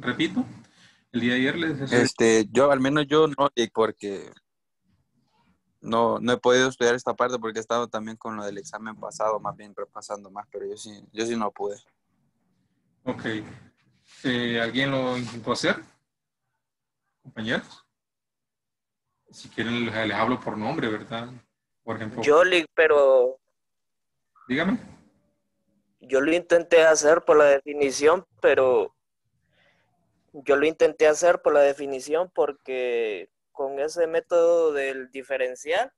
repito, el día de ayer les... Este, yo, al menos yo no, porque no, no he podido estudiar esta parte porque he estado también con lo del examen pasado, más bien repasando más, pero yo sí, yo sí no pude. Ok. Eh, ¿Alguien lo intentó hacer? Compañeros. Si quieren, les, les hablo por nombre, ¿verdad? Por ejemplo. Yo, pero. Dígame. Yo lo intenté hacer por la definición, pero. Yo lo intenté hacer por la definición porque con ese método del diferencial,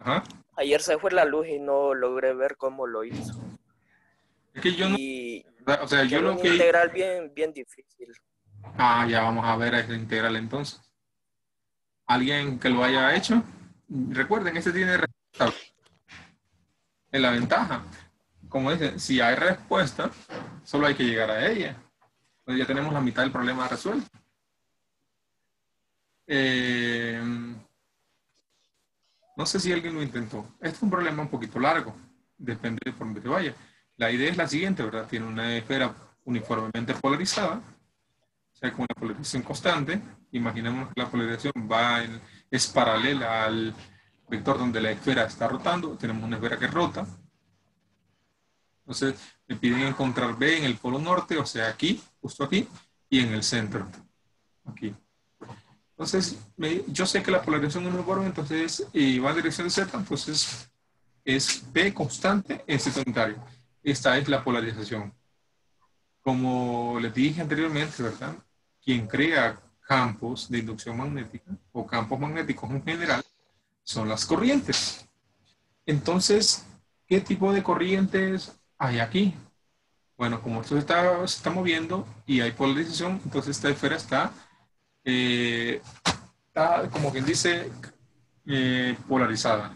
Ajá. ayer se fue la luz y no logré ver cómo lo hizo. Es que yo no. O sea, yo lo que. integral bien, bien difícil. Ah, ya vamos a ver ese integral entonces. ¿Alguien que lo haya hecho? Recuerden, este tiene resultado. En la ventaja, como dice, si hay respuesta, solo hay que llegar a ella. Pues ya tenemos la mitad del problema resuelto. Eh, no sé si alguien lo intentó. Este es un problema un poquito largo, depende de por dónde te vaya. La idea es la siguiente, ¿verdad? Tiene una esfera uniformemente polarizada, o sea, con una polarización constante. Imaginemos que la polarización va en, es paralela al vector donde la esfera está rotando. Tenemos una esfera que rota. Entonces, me piden encontrar B en el polo norte, o sea, aquí, justo aquí, y en el centro, aquí. Entonces, yo sé que la polarización es uniforme, entonces y va en dirección Z, entonces es P constante en Z unitario. Esta es la polarización. Como les dije anteriormente, ¿verdad? Quien crea campos de inducción magnética o campos magnéticos en general son las corrientes. Entonces, ¿qué tipo de corrientes hay aquí? Bueno, como esto está, se está moviendo y hay polarización, entonces esta esfera está eh, está, como quien dice, eh, polarizada.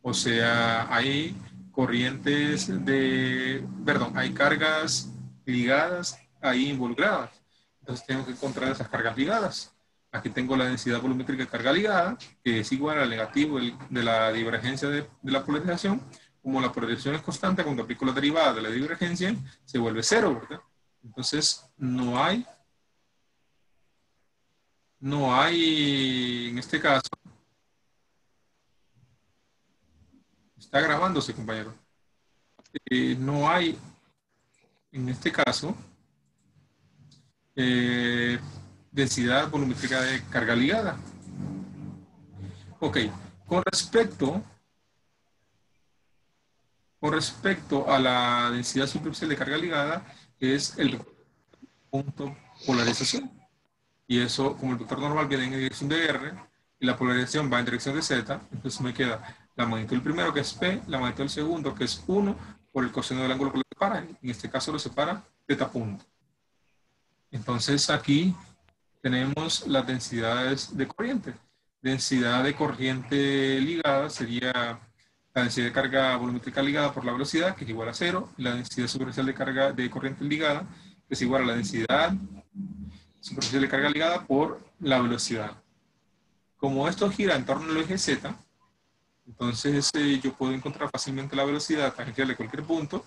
O sea, hay corrientes de, perdón, hay cargas ligadas ahí involucradas. Entonces tengo que encontrar esas cargas ligadas. Aquí tengo la densidad volumétrica de carga ligada, que es igual al negativo de la divergencia de, de la polarización. Como la polarización es constante, cuando aplico la derivada de la divergencia, se vuelve cero, ¿verdad? Entonces, no hay no hay, en este caso, está grabándose, compañero. Eh, no hay, en este caso, eh, densidad volumétrica de carga ligada. Ok, con respecto, con respecto a la densidad superficial de carga ligada, es el punto polarización. Y eso, como el vector normal viene en dirección de R y la polarización va en dirección de Z, entonces me queda la magnitud del primero que es P, la magnitud del segundo que es 1 por el coseno del ángulo que lo separa. En este caso lo separa teta punto. Entonces aquí tenemos las densidades de corriente. Densidad de corriente ligada sería la densidad de carga volumétrica ligada por la velocidad, que es igual a cero, la densidad superficial de carga de corriente ligada, que es igual a la densidad superficial de carga ligada por la velocidad. Como esto gira en torno al eje Z, entonces eh, yo puedo encontrar fácilmente la velocidad tangencial de cualquier punto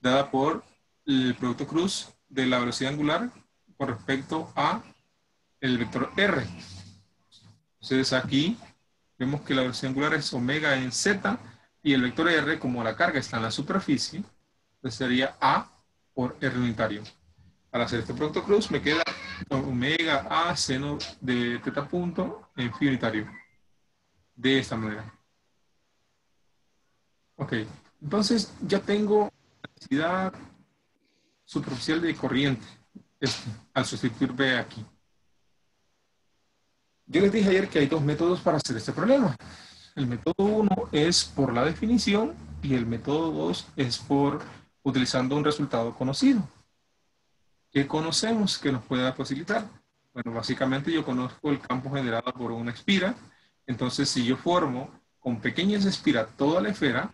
dada por el producto cruz de la velocidad angular con respecto a el vector R. Entonces aquí vemos que la velocidad angular es omega en Z y el vector R, como la carga está en la superficie, pues sería A por R unitario. Al hacer este producto cruz me queda omega a seno de teta punto en phi unitario. De esta manera. Ok, entonces ya tengo la densidad superficial de corriente este, al sustituir B aquí. Yo les dije ayer que hay dos métodos para hacer este problema. El método 1 es por la definición y el método 2 es por utilizando un resultado conocido. ¿Qué conocemos que nos pueda facilitar? Bueno, básicamente yo conozco el campo generado por una espira. Entonces, si yo formo con pequeñas espiras toda la esfera,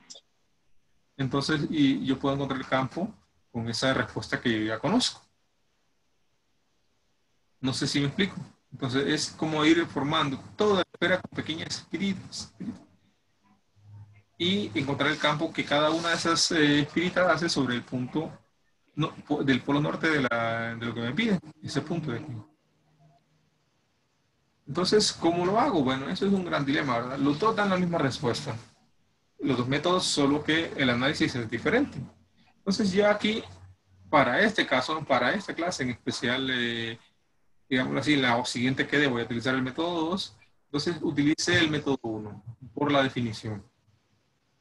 entonces y yo puedo encontrar el campo con esa respuesta que yo ya conozco. No sé si me explico. Entonces, es como ir formando toda la esfera con pequeñas espiritas. Y encontrar el campo que cada una de esas eh, espiritas hace sobre el punto no, del polo norte de, la, de lo que me pide, ese punto de aquí. Entonces, ¿cómo lo hago? Bueno, eso es un gran dilema, ¿verdad? Los dos dan la misma respuesta. Los dos métodos, solo que el análisis es diferente. Entonces, ya aquí, para este caso, para esta clase en especial, eh, digamos así, la siguiente que voy a utilizar el método 2, entonces utilice el método 1 por la definición.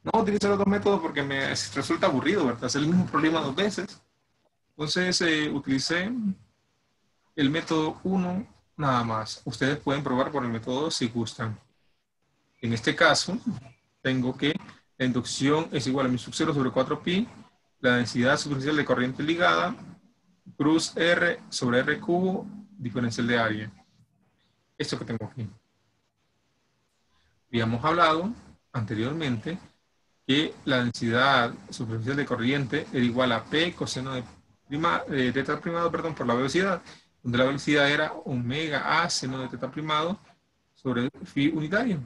No utilice los dos métodos porque me resulta aburrido, ¿verdad? Hacer el mismo problema dos veces. Entonces, eh, utilicé el método 1 nada más. Ustedes pueden probar por el método si gustan. En este caso, tengo que la inducción es igual a mi sub 0 sobre 4pi, la densidad superficial de corriente ligada, cruz R sobre R cubo, diferencial de área. Esto que tengo aquí. Habíamos hablado anteriormente que la densidad superficial de corriente era igual a P coseno de, prima, de teta primado perdón, por la velocidad donde la velocidad era omega A seno de teta primado sobre phi unitario.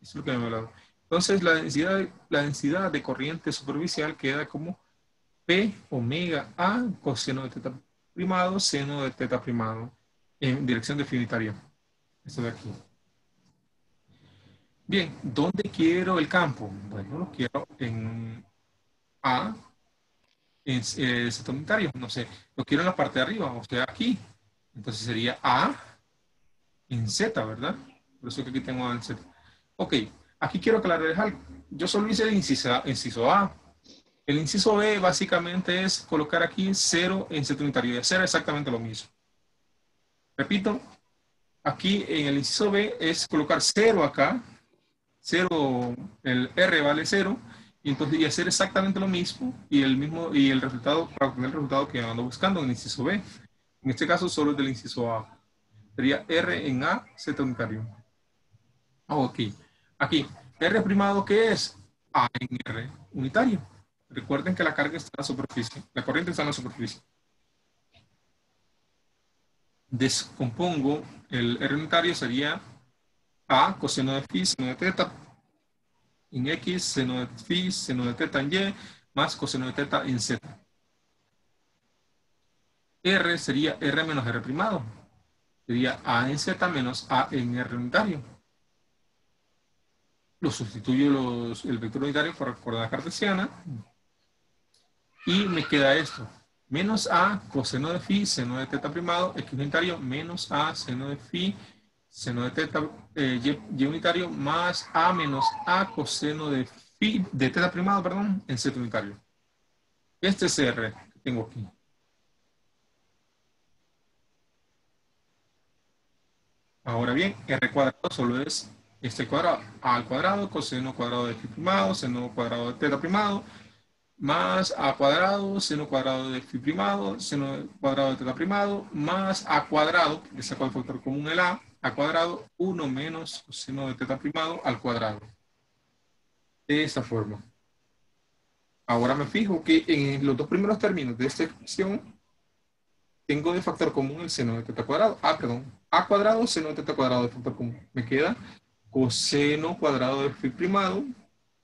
Eso es lo que me he hablado. Entonces, la densidad, la densidad de corriente superficial queda como P omega A coseno de teta primado seno de teta primado en dirección de phi unitario. Esto de aquí. Bien, ¿dónde quiero el campo? Bueno, lo quiero en A, en eh, unitario, no sé, lo quiero en la parte de arriba, o sea, aquí, entonces sería A en Z, ¿verdad? Por eso que aquí tengo A en Z. Ok, aquí quiero aclarar algo. Yo solo hice el inciso, inciso A. El inciso B básicamente es colocar aquí 0 en Z unitario y hacer exactamente lo mismo. Repito, aquí en el inciso B es colocar 0 acá, 0, el R vale 0, y entonces y hacer exactamente lo mismo y el mismo y el resultado para obtener el resultado que ando buscando en el inciso B. En este caso solo es del inciso A. Sería R en A, Z unitario. ok. Aquí, R primado, ¿qué es? A en R unitario. Recuerden que la carga está en la superficie. La corriente está en la superficie. Descompongo el R unitario sería A coseno de phi, seno de teta, en X, seno de phi, seno de teta en Y, más coseno de teta en Z. R sería R menos R primado. Sería A en Z menos A en R unitario. Lo sustituyo los, el vector unitario por coordenada cartesiana. Y me queda esto. Menos A coseno de phi, seno de teta primado, X unitario, menos A seno de phi, seno de teta, eh, y, unitario, más A menos A coseno de phi, de teta primado, perdón, en Z unitario. Este es R que tengo aquí. Ahora bien, R cuadrado solo es este cuadrado, A al cuadrado, coseno cuadrado de phi primado, seno cuadrado de teta primado, más A cuadrado, seno cuadrado de phi primado, seno cuadrado de teta primado, más A cuadrado, que saco el factor común el A, A cuadrado, 1 menos coseno de teta primado al cuadrado. De esta forma. Ahora me fijo que en los dos primeros términos de esta expresión tengo de factor común el seno de teta cuadrado. Ah, perdón. A cuadrado, seno de teta cuadrado de factor común. Me queda coseno cuadrado de phi primado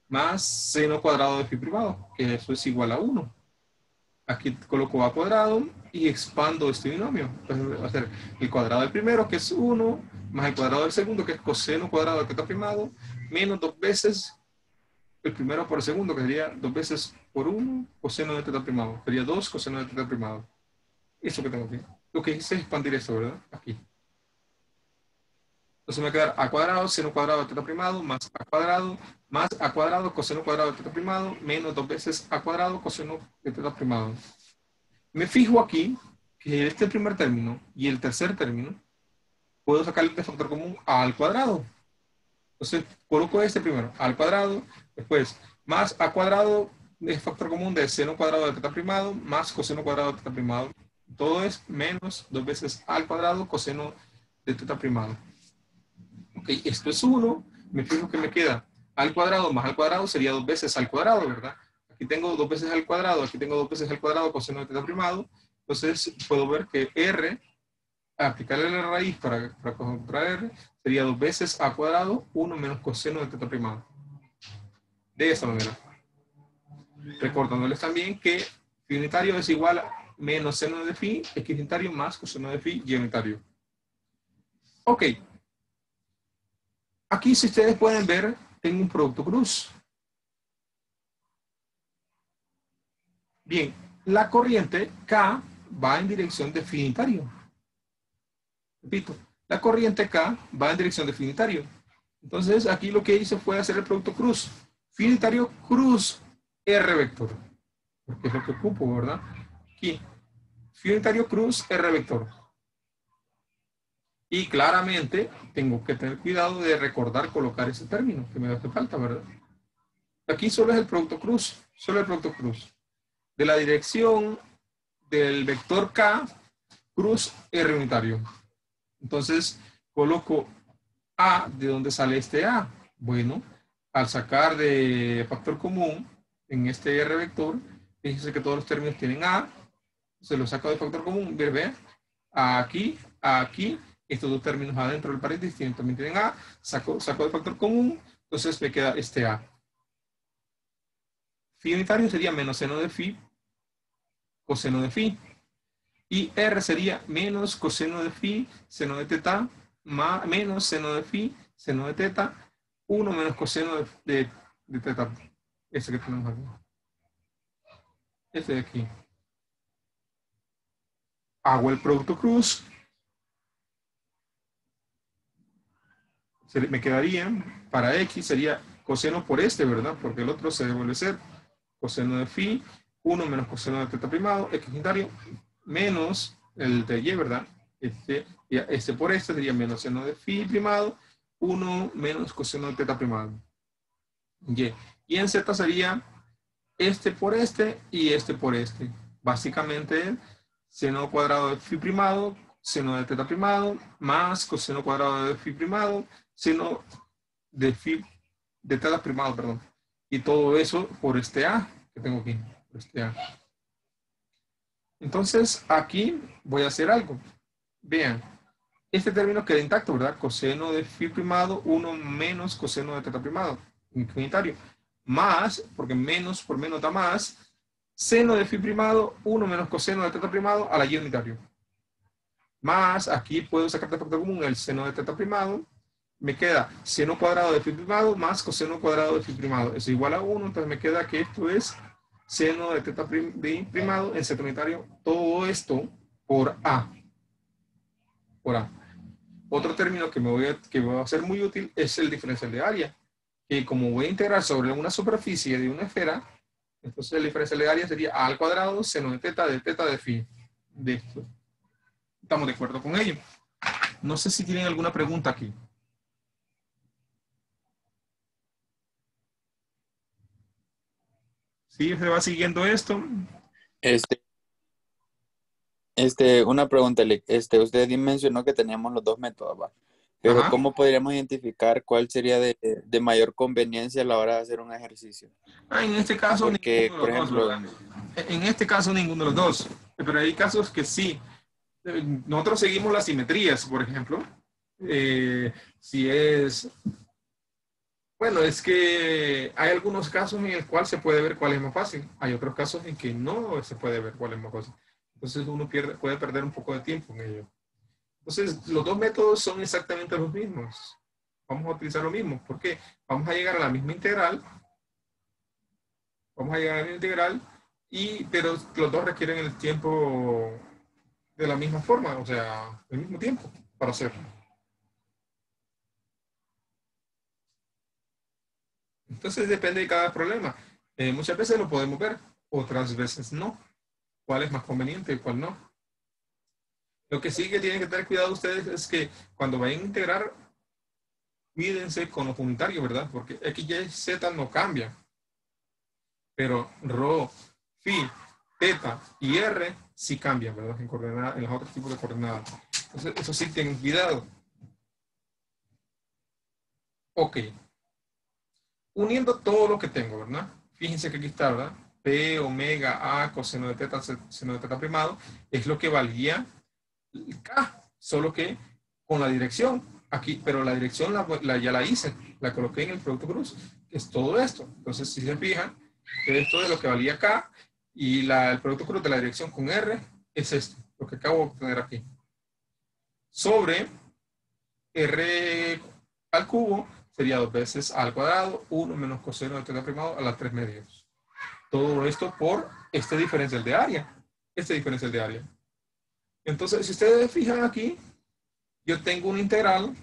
más seno cuadrado de phi primado, que eso es igual a 1. Aquí coloco a cuadrado y expando este binomio. Entonces va a ser el cuadrado del primero, que es 1, más el cuadrado del segundo, que es coseno cuadrado de teta primado, menos dos veces el primero por el segundo, que sería dos veces por 1, coseno de teta primado. Sería 2 coseno de teta primado. Eso que tengo aquí. Lo que hice es expandir esto, ¿verdad? Aquí. Entonces me va a quedar a cuadrado, seno cuadrado de teta primado, más a cuadrado, más a cuadrado, coseno cuadrado de teta primado, menos dos veces a cuadrado, coseno de teta primado. Me fijo aquí que este primer término y el tercer término, puedo sacar el factor común al cuadrado. Entonces, coloco este primero, al cuadrado, después, más a cuadrado, es factor común de seno cuadrado de teta primado, más coseno cuadrado de teta primado, todo es menos dos veces al cuadrado coseno de teta primado. Ok, esto es 1. Me fijo que me queda al cuadrado más al cuadrado sería dos veces al cuadrado, ¿verdad? Aquí tengo dos veces al cuadrado, aquí tengo dos veces al cuadrado coseno de teta primado. Entonces puedo ver que R, aplicarle la raíz para, para encontrar R, sería dos veces a cuadrado, 1 menos coseno de teta primado. De esta manera. Recordándoles también que unitario es igual a menos seno de phi x unitario más coseno de phi unitario. Ok. Aquí, si ustedes pueden ver, tengo un producto cruz. Bien, la corriente K va en dirección de phi unitario. Repito, la corriente K va en dirección de phi unitario. Entonces, aquí lo que hice fue hacer el producto cruz. Phi unitario cruz R vector. Porque es lo que ocupo, ¿verdad? Aquí. Phi unitario cruz R vector. Y claramente tengo que tener cuidado de recordar colocar ese término que me hace falta, ¿verdad? Aquí solo es el producto cruz, solo el producto cruz. De la dirección del vector K, cruz R unitario. Entonces, coloco A, ¿de dónde sale este A? Bueno, al sacar de factor común en este R vector, fíjense que todos los términos tienen A, se lo saco de factor común, ve, aquí, aquí, estos dos términos adentro del paréntesis también tienen A, saco, saco de factor común, entonces me queda este A. Phi unitario sería menos seno de phi, coseno de phi. Y R sería menos coseno de phi, seno de teta, más, menos seno de phi, seno de teta, 1 menos coseno de, de, de teta. Ese que tenemos aquí. Este de aquí. Hago el producto cruz me quedaría, para X sería coseno por este, ¿verdad? Porque el otro se devuelve ser coseno de phi, 1 menos coseno de teta primado, X unitario, menos el de Y, ¿verdad? Este, este por este sería menos seno de phi primado, 1 menos coseno de teta primado. Y. Y en Z sería este por este y este por este. Básicamente, seno cuadrado de phi primado, seno de teta primado, más coseno cuadrado de phi primado, sino de phi, de teta primado, perdón. Y todo eso por este A que tengo aquí, por este A. Entonces, aquí voy a hacer algo. Vean, este término queda intacto, ¿verdad? Coseno de phi primado, 1 menos coseno de teta primado, unitario. Más, porque menos por menos da más, seno de phi primado, 1 menos coseno de teta primado a la y unitario. Más, aquí puedo sacar de factor común el seno de teta primado, me queda seno cuadrado de phi primado más coseno cuadrado de phi primado. Es igual a 1, entonces me queda que esto es seno de teta primado en z unitario. Todo esto por A. Por A. Otro término que me voy a, que va a ser muy útil es el diferencial de área. Que como voy a integrar sobre una superficie de una esfera, entonces el diferencial de área sería A al cuadrado seno de teta de teta de phi. De esto. Estamos de acuerdo con ello. No sé si tienen alguna pregunta aquí. ¿Sí? ¿Se va siguiendo esto? Este, este, una pregunta, este, usted mencionó que teníamos los dos métodos, ¿va? Pero ¿cómo podríamos identificar cuál sería de, mayor conveniencia a la hora de hacer un ejercicio? Ah, en este caso, Porque, por ejemplo, en este caso ninguno de los dos, pero hay casos que sí. Nosotros seguimos las simetrías, por ejemplo. Eh, si es bueno, es que hay algunos casos en el cual se puede ver cuál es más fácil. Hay otros casos en que no se puede ver cuál es más fácil. Entonces uno pierde, puede perder un poco de tiempo en ello. Entonces, los dos métodos son exactamente los mismos. Vamos a utilizar lo mismo. ¿Por qué? Vamos a llegar a la misma integral. Vamos a llegar a la integral, y, pero los dos requieren el tiempo de la misma forma, o sea, el mismo tiempo para hacerlo. Entonces depende de cada problema. Eh, muchas veces lo podemos ver, otras veces no. ¿Cuál es más conveniente y cuál no? Lo que sí que tienen que tener cuidado ustedes es que cuando vayan a integrar, mídense con los unitarios, ¿verdad? Porque X, Y, Z no cambian. Pero Rho, Phi, Theta y R sí cambian, ¿verdad? En, en los otros tipos de coordenadas. Entonces, eso sí tienen cuidado. Ok uniendo todo lo que tengo, ¿verdad? Fíjense que aquí está, ¿verdad? P, omega, A, coseno de teta, seno de teta primado, es lo que valía K, solo que con la dirección aquí, pero la dirección la, ya la hice, la coloqué en el producto cruz, es todo esto. Entonces, si se fijan, esto es lo que valía K, Y el producto cruz de la dirección con R es esto, lo que acabo de obtener aquí. Sobre R al cubo sería dos veces al cuadrado, 1 menos coseno de teta primado a las 3 medios. Todo esto por este diferencial de área. Este diferencial de área. Entonces, si ustedes fijan aquí, yo tengo una integral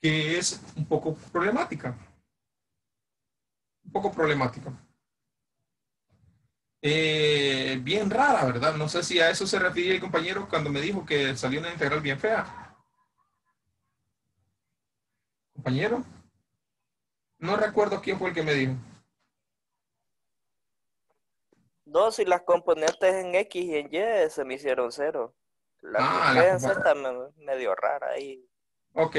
que es un poco problemática. Un poco problemática. Eh, bien rara, ¿verdad? No sé si a eso se refiere el compañero cuando me dijo que salió una integral bien fea. Compañero. No recuerdo quién fue el que me dijo. No, si las componentes en X y en Y se me hicieron cero. La Ah, la me, medio rara ahí. Ok.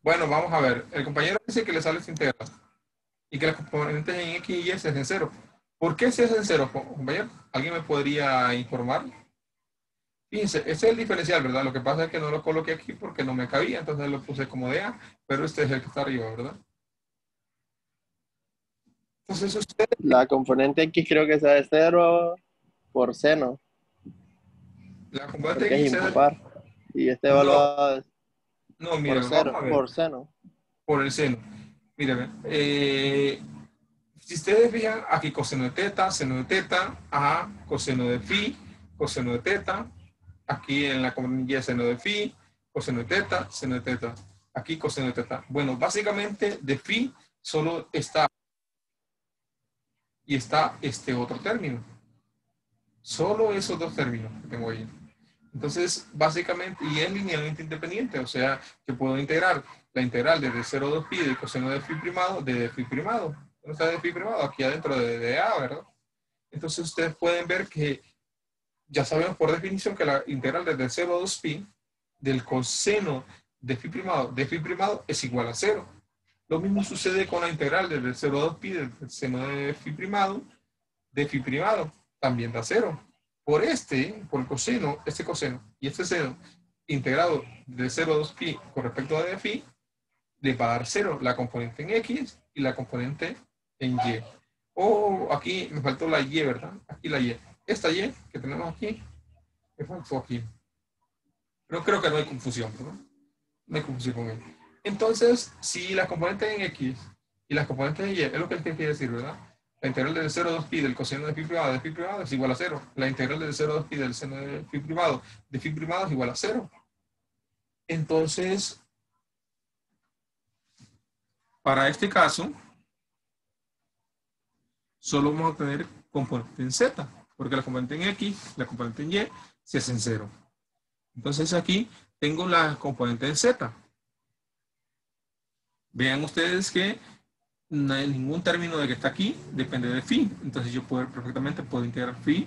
Bueno, vamos a ver. El compañero dice que le sale esta integral. Y que las componentes en X y Y se hacen cero. ¿Por qué se hacen cero, compañero? ¿Alguien me podría informar? Fíjense, este es el diferencial, ¿verdad? Lo que pasa es que no lo coloqué aquí porque no me cabía, entonces lo puse como de A, pero este es el que está arriba, ¿verdad? Entonces usted, La componente X creo que sea de 0 por seno, la componente porque es X es- impar. Y este No, evaluado No, mire, por, vamos cero, a ver. por seno. por el seno. Mire, eh, si ustedes fijan, aquí coseno de teta, seno de teta, ajá, coseno de phi, coseno de teta, aquí en la Y seno de phi, coseno de teta, seno de teta, aquí coseno de teta. Bueno, básicamente de phi solo está y está este otro término. Solo esos dos términos que tengo ahí. Entonces, básicamente, y es linealmente independiente, o sea, que puedo integrar la integral desde 0 a 2 pi del coseno de phi primado de phi primado. ¿Dónde está de phi primado? Aquí adentro de, de A, ¿verdad? Entonces, ustedes pueden ver que ya sabemos por definición que la integral desde 0 a 2 pi del coseno de phi primado de phi primado es igual a 0. Lo mismo sucede con la integral desde 0 a 2 pi del seno de phi primado de phi primado. También da 0 por este, por el coseno, este coseno y este seno integrado de 0 a 2 pi con respecto a de phi, le va a dar 0 la componente en x y la componente en y. O aquí me faltó la y, ¿verdad? Aquí la y. Esta y que tenemos aquí, me faltó aquí. Pero creo que no hay confusión, ¿verdad? No hay confusión con él. Entonces, si las componentes en x y las componentes en y, es lo que él quiere decir, ¿verdad? La integral del 0 a 2 pi del coseno de phi privado de phi privado es igual a 0. La integral del 0 a 2 pi del seno de phi privado de phi privado es igual a 0. Entonces, para este caso, solo vamos a tener componente en z, porque la componente en x, la componente en y, se hacen 0. Entonces aquí tengo la componente en z. Vean ustedes que no hay ningún término de que está aquí depende de phi. Entonces yo puedo perfectamente puedo integrar phi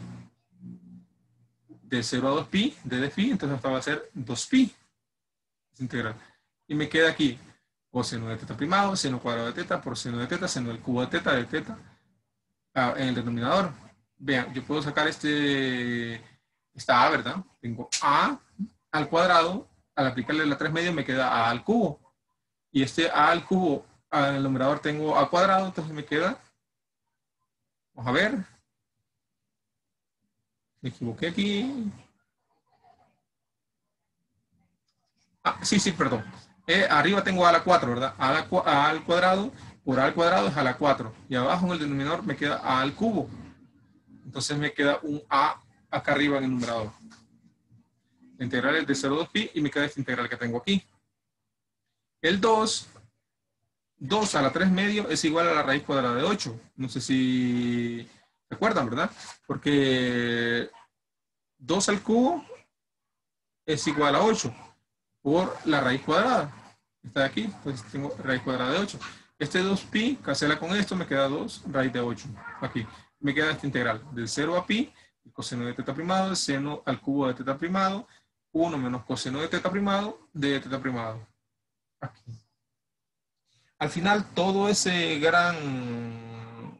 de 0 a 2 pi de de phi, entonces esta va a ser 2 pi. Es integral. Y me queda aquí coseno de teta primado, seno cuadrado de teta, por seno de teta, seno del cubo de teta, de teta, ah, en el denominador. Vean, yo puedo sacar este, esta a, ¿verdad? Tengo a al cuadrado, al aplicarle la 3 medios me queda a al cubo. Y este a al cubo, al numerador tengo a cuadrado, entonces me queda, vamos a ver, me equivoqué aquí. Ah, sí, sí, perdón. Eh, arriba tengo a la 4, ¿verdad? A, la, a al cuadrado, por a al cuadrado es a la 4. Y abajo en el denominador me queda a al cubo. Entonces me queda un a acá arriba en el numerador. La integral es de 0 a 2 pi y me queda esta integral que tengo aquí. El 2, 2 a la 3 medio es igual a la raíz cuadrada de 8. No sé si recuerdan, ¿verdad? Porque 2 al cubo es igual a 8 por la raíz cuadrada. Está de aquí, entonces tengo raíz cuadrada de 8. Este 2pi cancela con esto, me queda 2 raíz de 8. Aquí me queda esta integral del 0 a pi, el coseno de teta primado, el seno al cubo de teta primado, 1 menos coseno de teta primado de teta primado. Aquí. Al final, todo ese gran,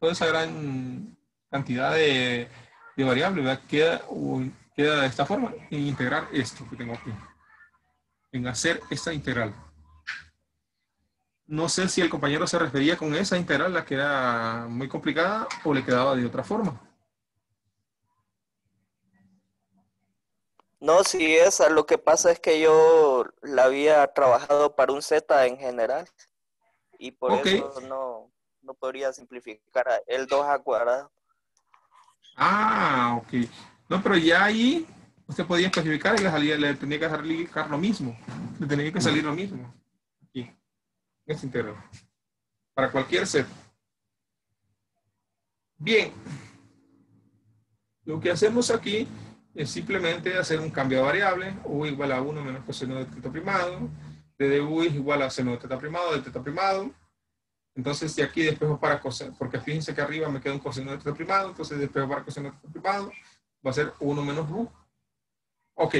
toda esa gran cantidad de, de variables ¿verdad? queda, queda de esta forma, en integrar esto que tengo aquí, en hacer esta integral. No sé si el compañero se refería con esa integral, la que era muy complicada, o le quedaba de otra forma. No, sí, esa. Lo que pasa es que yo la había trabajado para un Z en general. Y por eso no, no podría simplificar a- el 2A cuadrado. Ah, ok. No, pero ya ahí usted podía especificar y le, salía- le tenía que salir lo mismo. Le tenía que salir lo mismo. Aquí, este integral. Para cualquier set. Bien. Lo que hacemos aquí es simplemente hacer un cambio de variable. U igual a 1 menos coseno de teta primado. De U es igual a seno de teta primado de teta primado. Entonces, de aquí despejo para coseno, porque fíjense que arriba me queda un coseno de teta primado, entonces despejo para coseno de teta primado, va a ser 1 menos u. Ok,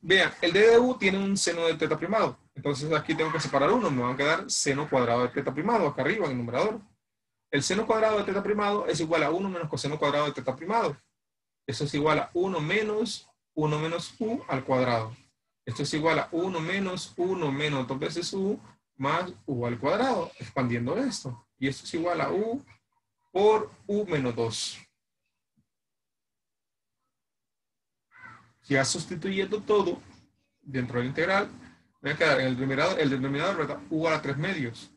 vean, el d de u tiene un seno de teta primado, entonces aquí tengo que separar uno, me va a quedar seno cuadrado de teta primado, acá arriba en el numerador. El seno cuadrado de teta primado es igual a 1 menos coseno cuadrado de teta primado. Eso es igual a 1 menos 1 menos u al cuadrado. Esto es igual a 1 menos 1 menos 2 veces u más u al cuadrado, expandiendo esto. Y esto es igual a u por u menos 2. Ya sustituyendo todo dentro del integral, va a quedar en el denominador, el denominador ¿verdad? u a la 3 medios.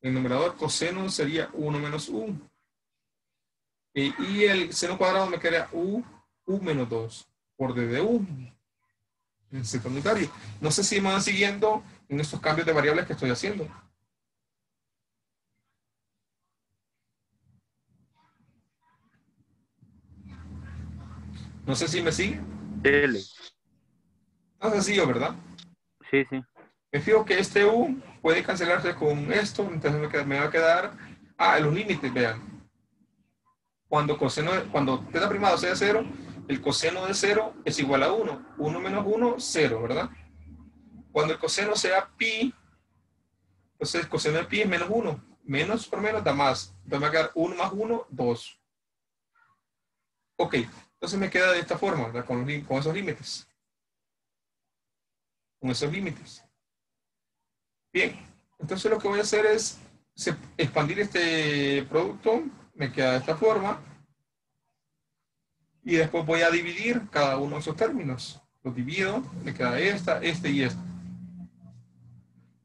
El numerador coseno sería 1 menos u. Y, y el seno cuadrado me queda u, u menos 2 por d de u. En secundario. No sé si me van siguiendo en estos cambios de variables que estoy haciendo. No sé si me sigue. L. Es sencillo, ¿verdad? Sí, sí. Me fijo que este U puede cancelarse con esto, entonces me, va a quedar... Ah, los límites, vean. Cuando coseno, de- cuando teta primado sea 0, el coseno de 0 es igual a 1. 1 menos 1, 0, ¿verdad? Cuando el coseno sea pi, entonces el coseno de pi es menos 1. Menos por menos da más. Entonces me va a quedar 1 más 1, 2. Ok, entonces me queda de esta forma, ¿verdad? Con, con esos límites. Con esos límites. Bien, entonces lo que voy a hacer es expandir este producto, me queda de esta forma, y después voy a dividir cada uno de esos términos. Los divido, me queda esta, este y este.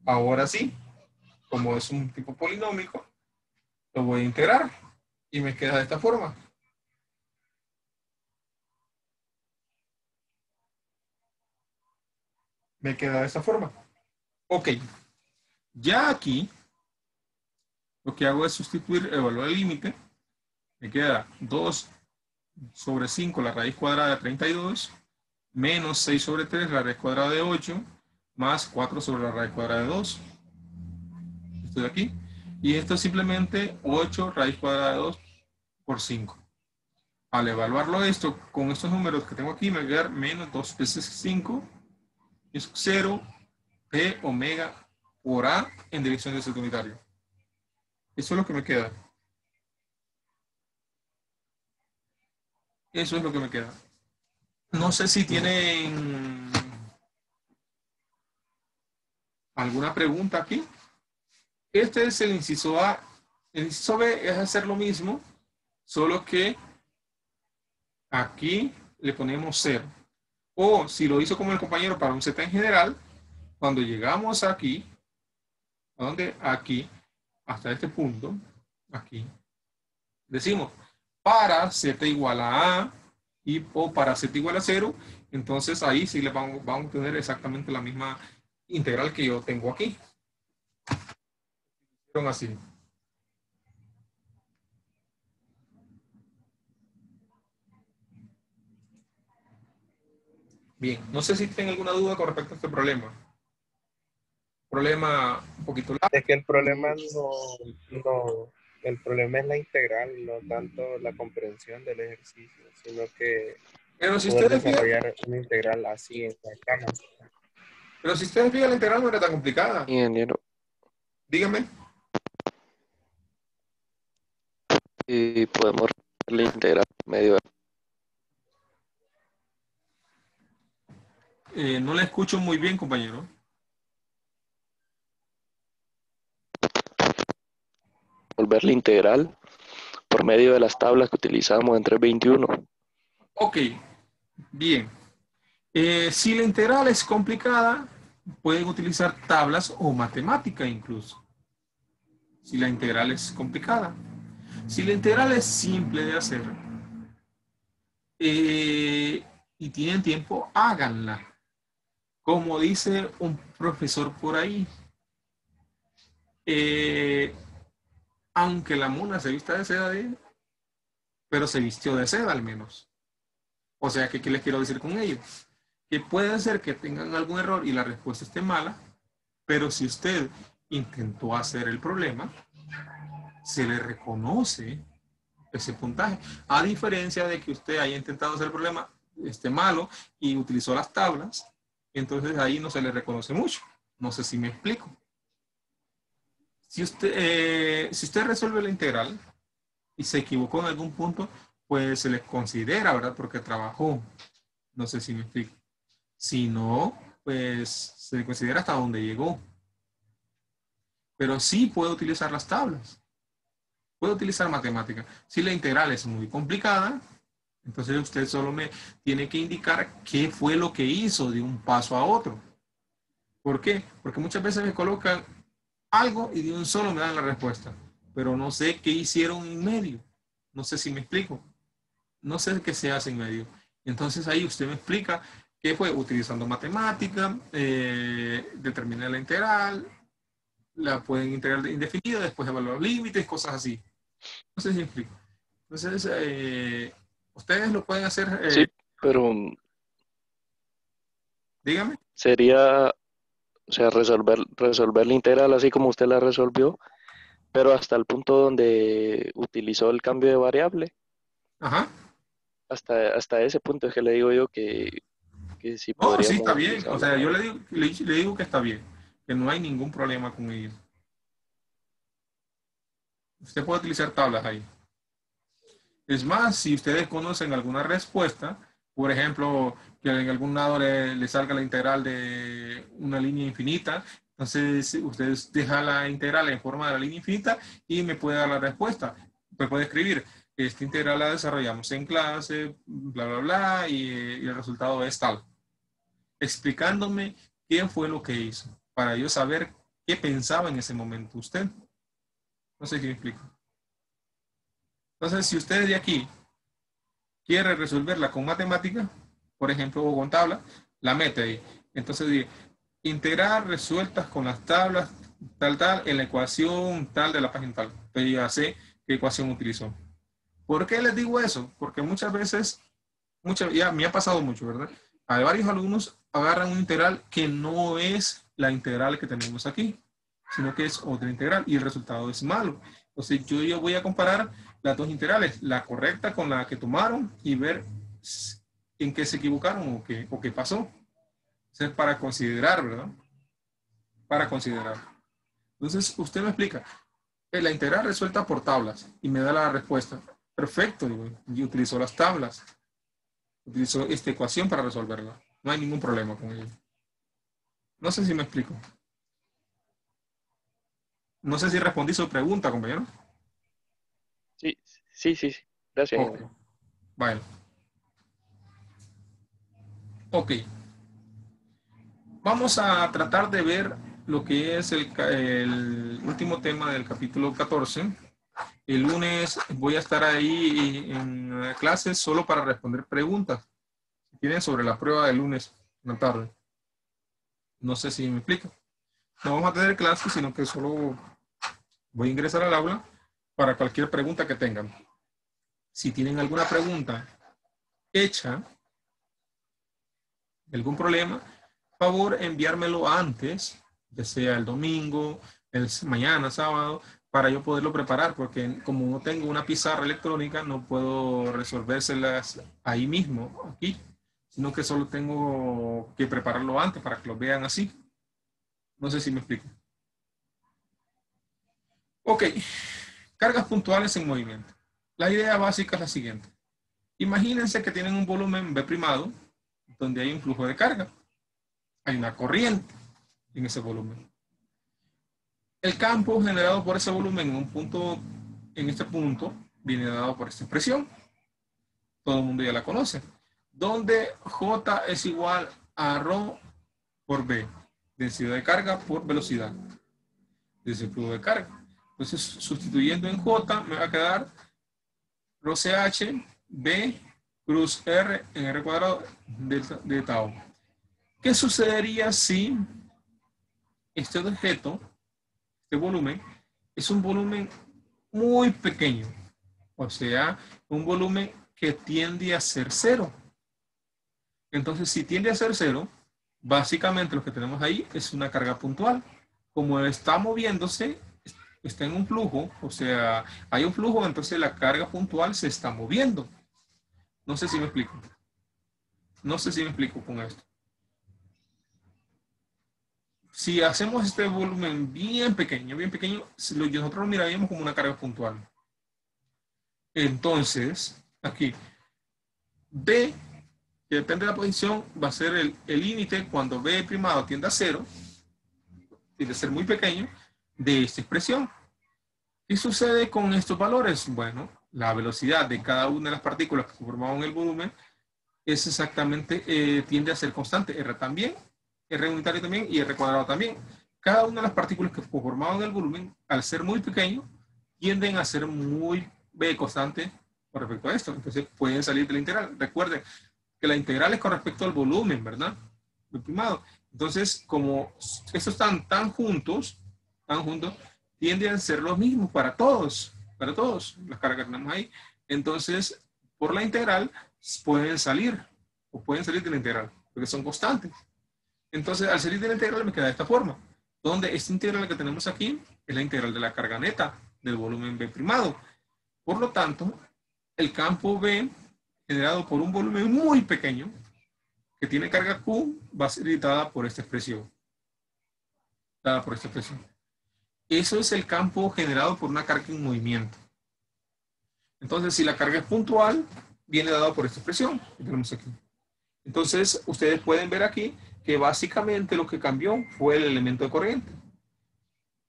Ahora sí, como es un tipo polinómico, lo voy a integrar y me queda de esta forma. Me queda de esta forma. Ok. Ya aquí, lo que hago es sustituir el valor del límite. Me queda 2 sobre 5 la raíz cuadrada de 32, menos 6 sobre 3 la raíz cuadrada de 8, más 4 sobre la raíz cuadrada de 2. Esto de aquí. Y esto es simplemente 8 raíz cuadrada de 2 por 5. Al evaluarlo esto con estos números que tengo aquí, me va a quedar menos 2 veces 5 es 0 P omega por A en dirección del centro unitario. Eso es lo que me queda. Eso es lo que me queda. No sé si tienen alguna pregunta aquí. Este es el inciso A. El inciso B es hacer lo mismo, solo que aquí le ponemos 0. O si lo hizo como el compañero para un Z en general, cuando llegamos aquí, ¿a? Aquí, hasta este punto, aquí, decimos, para Z igual a A y o para Z igual a 0, entonces ahí sí le vamos, a tener exactamente la misma integral que yo tengo aquí. Así. Bien, no sé si tienen alguna duda con respecto a este problema. Problema un poquito largo. Es que el problema no, no, el problema es la integral, no tanto la comprensión del ejercicio, sino que Pero si poder desarrollar una integral así en cercana. pero si ustedes fijan, la integral no era tan complicada. Ingeniero, Dígame. y podemos la integral medio Eh, no le escucho muy bien, compañero. resolver la integral por medio de las tablas que utilizamos en 321. Ok, bien. Eh, si la integral es complicada, pueden utilizar tablas o matemática incluso. Si la integral es complicada. Si la integral es simple de hacer eh, y tienen tiempo, háganla. Como dice un profesor por ahí, eh, aunque la mona se vista de seda, pero se vistió de seda al menos. O sea, ¿qué, ¿qué les quiero decir con ello? Que puede ser que tengan algún error y la respuesta esté mala, pero si usted intentó hacer el problema, se le reconoce ese puntaje. A diferencia de que usted haya intentado hacer el problema este malo y utilizó las tablas, entonces ahí no se le reconoce mucho. No sé si me explico. Si usted, eh, si usted resuelve la integral y se equivocó en algún punto, pues se le considera, ¿verdad? Porque trabajó. No sé si me explico. Si no, pues se le considera hasta donde llegó. Pero sí puede utilizar las tablas. Puede utilizar matemática. Si la integral es muy complicada, entonces usted solo me tiene que indicar qué fue lo que hizo de un paso a otro. ¿Por qué? Porque muchas veces me colocan algo y de un solo me dan la respuesta. Pero no sé qué hicieron en medio. No sé si me explico. No sé qué se hace en medio. Entonces ahí usted me explica qué fue utilizando matemática, eh, determinar la integral, la pueden integrar indefinida, después evaluar límites, cosas así. No sé si me explico. Entonces, eh, ustedes lo pueden hacer. Eh, Sí, pero Dígame. sería, o sea, resolver, resolver la integral así como usted la resolvió, pero hasta el punto donde utilizó el cambio de variable. Ajá. Hasta, hasta ese punto es que le digo yo que, que sí No, sí, está bien. O sea, yo le digo, le, le digo que está bien, que no hay ningún problema con ello. Usted puede utilizar tablas ahí. Es más, si ustedes conocen alguna respuesta, por ejemplo, que en algún lado le, salga la integral de una línea infinita, entonces ustedes dejan la integral en forma de la línea infinita y me puede dar la respuesta. Me puede escribir, esta integral la desarrollamos en clase, bla, bla, bla, y, el resultado es tal. Explicándome qué fue lo que hizo, para yo saber qué pensaba en ese momento usted. No sé me explico. Entonces, si usted de aquí quiere resolverla con matemática, por ejemplo, o con tabla, la mete ahí. Entonces, dice, integrar resueltas con las tablas tal, tal, en la ecuación tal de la página tal. Entonces, ya sé qué ecuación utilizó. ¿Por qué les digo eso? Porque muchas veces, muchas, ya me ha pasado mucho, ¿verdad? Hay varios alumnos agarran una integral que no es la integral que tenemos aquí, sino que es otra integral y el resultado es malo. Entonces yo, yo voy a comparar las dos integrales, la correcta con la que tomaron y ver en qué se equivocaron o qué, o qué pasó. Es para considerar, ¿verdad? Para considerar. Entonces usted me explica, eh, la integral resuelta por tablas y me da la respuesta. Perfecto, digo, y utilizó las tablas. Utilizó esta ecuación para resolverla. No hay ningún problema con ello. No sé si me explico. No sé si respondí su pregunta, compañero. Sí, sí, sí. Gracias. Ok. Bueno. Ok. Vamos a tratar de ver lo que es el, el último tema del capítulo 14. El lunes voy a estar ahí en la clase solo para responder preguntas. Si tienen sobre la prueba del lunes en la tarde. No sé si me explico. No vamos a tener clase, sino que solo voy a ingresar al aula para cualquier pregunta que tengan. Si tienen alguna pregunta hecha, algún problema, favor enviármelo antes, ya sea el domingo, el mañana, sábado, para yo poderlo preparar, porque como no tengo una pizarra electrónica, no puedo resolvérselas ahí mismo, aquí, sino que solo tengo que prepararlo antes para que lo vean así. No sé si me explico. Ok, cargas puntuales en movimiento. La idea básica es la siguiente. Imagínense que tienen un volumen B primado, donde hay un flujo de carga. Hay una corriente en ese volumen. El campo generado por ese volumen en un punto en este punto viene dado por esta expresión. Todo el mundo ya la conoce. Donde J es igual a ρ por B. Densidad de carga por velocidad. Desde el flujo de carga. Entonces, sustituyendo en J, me va a quedar rho CH, B, cruz R en R cuadrado de, de tau. ¿Qué sucedería si este objeto, este volumen, es un volumen muy pequeño? O sea, un volumen que tiende a ser cero. Entonces, si tiende a ser cero, básicamente lo que tenemos ahí es una carga puntual. Como está moviéndose, está en un flujo, o sea, hay un flujo, entonces la carga puntual se está moviendo. No sé si me explico. No sé si me explico con esto. Si hacemos este volumen bien pequeño, bien pequeño, nosotros lo miraríamos como una carga puntual. Entonces, aquí, B, que depende de la posición, va a ser el límite cuando B primado tiende a cero, tiende a ser muy pequeño, de esta expresión. ¿Qué sucede con estos valores? Bueno, la velocidad de cada una de las partículas que formaban el volumen es exactamente, eh, tiende a ser constante. R también, R unitario también y R cuadrado también. Cada una de las partículas que formaban el volumen, al ser muy pequeño, tienden a ser muy B constante con respecto a esto. Entonces pueden salir de la integral. Recuerden que la integral es con respecto al volumen, ¿verdad? primado. Entonces, como estos están tan juntos, tan juntos, tienden a ser los mismos para todos, para todos, las cargas que tenemos ahí. Entonces, por la integral pueden salir, o pueden salir de la integral, porque son constantes. Entonces, al salir de la integral me queda de esta forma, donde esta integral que tenemos aquí es la integral de la carga neta del volumen B primado. Por lo tanto, el campo B generado por un volumen muy pequeño que tiene carga Q va a ser dada por esta expresión. Dada por esta expresión. Eso es el campo generado por una carga en movimiento. Entonces, si la carga es puntual, viene dado por esta expresión que tenemos aquí. Entonces, ustedes pueden ver aquí que básicamente lo que cambió fue el elemento de corriente.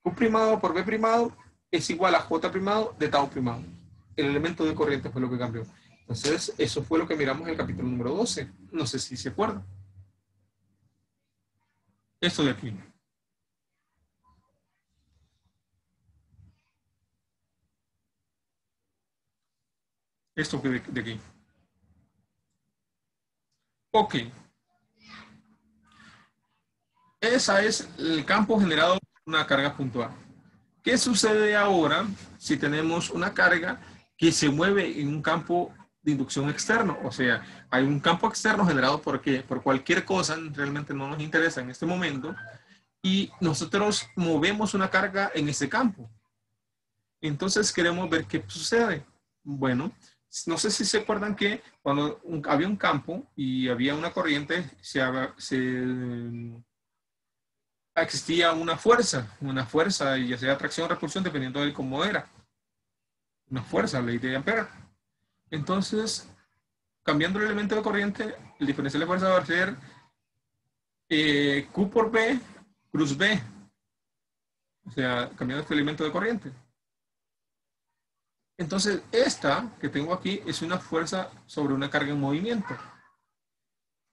Q primado por B primado es igual a J primado de tau primado. El elemento de corriente fue lo que cambió. Entonces, eso fue lo que miramos en el capítulo número 12. No sé si se acuerdan. Esto de aquí. Esto de, de aquí. Ok. Esa es el campo generado por una carga puntual. ¿Qué sucede ahora si tenemos una carga que se mueve en un campo de inducción externo? O sea, hay un campo externo generado por, por cualquier cosa, realmente no nos interesa en este momento, y nosotros movemos una carga en ese campo. Entonces queremos ver qué sucede. Bueno, no sé si se acuerdan que cuando había un campo y había una corriente, se, existía una fuerza, una fuerza, ya sea atracción o repulsión, dependiendo de cómo era. Una fuerza, ley de Ampere. Entonces, cambiando el elemento de corriente, el diferencial de fuerza va a ser eh, Q por B, cruz B. O sea, cambiando este elemento de corriente. Entonces, esta que tengo aquí es una fuerza sobre una carga en movimiento.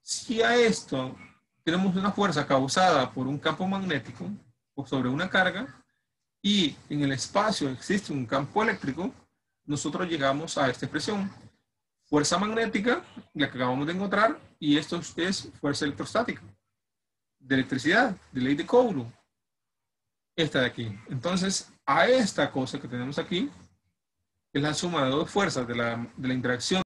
Si a esto tenemos una fuerza causada por un campo magnético o sobre una carga y en el espacio existe un campo eléctrico, nosotros llegamos a esta expresión. Fuerza magnética, la que acabamos de encontrar, y esto es fuerza electrostática, de electricidad, de ley de Coulomb. Esta de aquí. Entonces, a esta cosa que tenemos aquí, es la suma de dos fuerzas de la, de la interacción